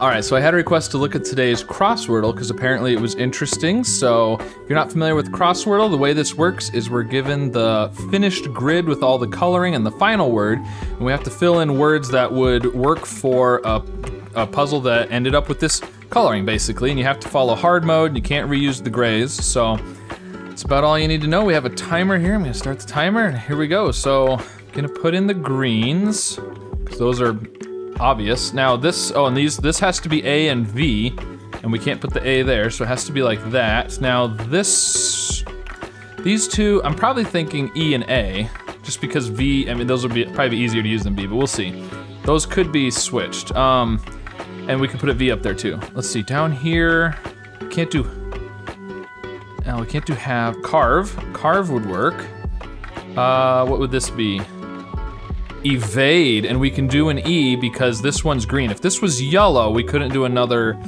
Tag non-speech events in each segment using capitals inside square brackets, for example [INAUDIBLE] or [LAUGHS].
All right, so I had a request to look at today's crosswordle because apparently it was interesting. So if you're not familiar with crosswordle, the way this works is we're given the finished grid with all the coloring and the final word, and we have to fill in words that would work for a, a puzzle that ended up with this coloring, basically. And you have to follow hard mode, and you can't reuse the grays. So that's about all you need to know. We have a timer here. I'm gonna start the timer, and here we go. So I'm gonna put in the greens, because those are obvious. Now this, oh, and these, this has to be A and V, and we can't put the A there, so it has to be like that. Now this, these two, I'm probably thinking E and A, just because V, I mean, those would be probably easier to use than B, but we'll see. Those could be switched. Um, and we could put a V up there too. Let's see, down here, can't do, now we can't do have, carve. Carve would work. Uh, what would this be? Evade, and we can do an E because this one's green. If this was yellow, we couldn't do another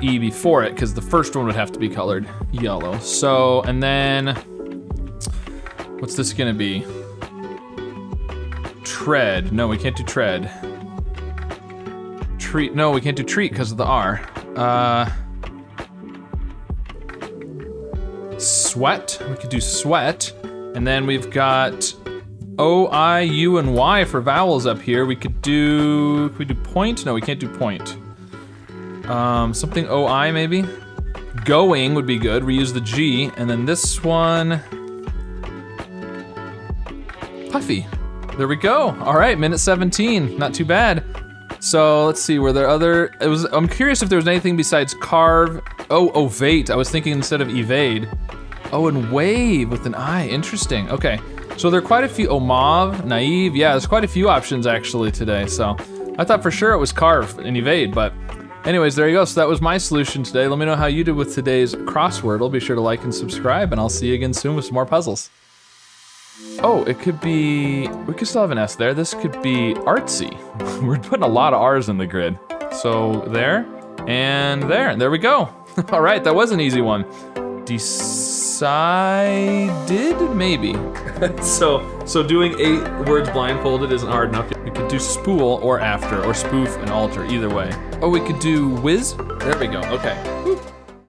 E before it because the first one would have to be colored yellow. So, and then, what's this gonna be? Tread. No, we can't do tread. Treat. No, we can't do treat because of the R. Uh, sweat. We could do sweat. And then we've got O, I, U, and Y for vowels up here. We could do, could we do point? No, we can't do point. Um, something O, I maybe? Going would be good, reuse the G. And then this one, Puffy. There we go. All right, minute 17, not too bad. So let's see, were there other, it was, I'm curious if there was anything besides carve. Oh, ovate, I was thinking instead of evade. Oh, and wave with an I, interesting, okay. So there are quite a few, oh, mauve, naive, yeah, there's quite a few options actually today, so. I thought for sure it was carve and evade, but anyways, there you go. So that was my solution today. Let me know how you did with today's crosswordle. Be sure to like and subscribe, and I'll see you again soon with some more puzzles. Oh, it could be, we could still have an S there. This could be artsy. [LAUGHS] We're putting a lot of R's in the grid. So there, and there, and there we go. [LAUGHS] All right, that was an easy one. Decided, maybe. [LAUGHS] so, so doing eight words blindfolded isn't hard enough. We could do spool or after, or spoof and alter, either way. Oh, we could do whiz? There we go, okay.